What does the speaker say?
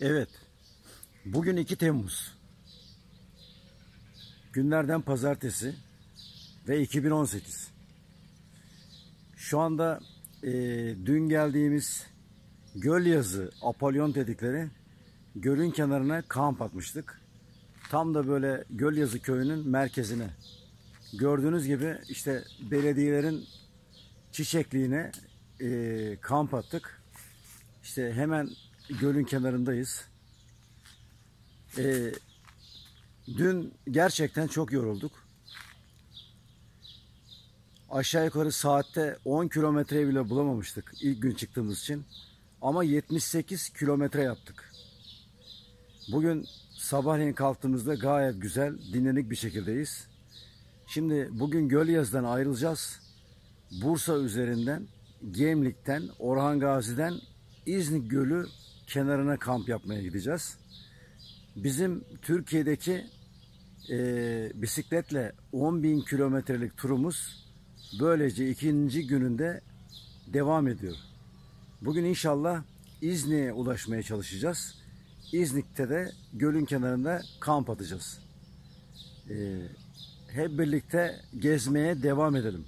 Evet. Bugün 2 Temmuz. Günlerden pazartesi ve 2018. Şu anda e, dün geldiğimiz göl yazı Apolyon dedikleri gölün kenarına kamp atmıştık. Tam da böyle göl yazı köyünün merkezine. Gördüğünüz gibi işte belediyelerin çiçekliğine e, kamp attık. İşte hemen gölün kenarındayız. E, dün gerçekten çok yorulduk. Aşağı yukarı saatte 10 kilometreyi bile bulamamıştık ilk gün çıktığımız için. Ama 78 kilometre yaptık. Bugün sabahleyin kalktığımızda gayet güzel, dinlenik bir şekildeyiz. Şimdi bugün Gölyazı'dan ayrılacağız. Bursa üzerinden, Gemlik'ten, Orhan Gazi'den İznik Gölü kenarına kamp yapmaya gideceğiz. Bizim Türkiye'deki e, bisikletle 10 bin kilometrelik turumuz böylece ikinci gününde devam ediyor. Bugün inşallah İznik'e ulaşmaya çalışacağız. İznik'te de gölün kenarında kamp atacağız. E, hep birlikte gezmeye devam edelim.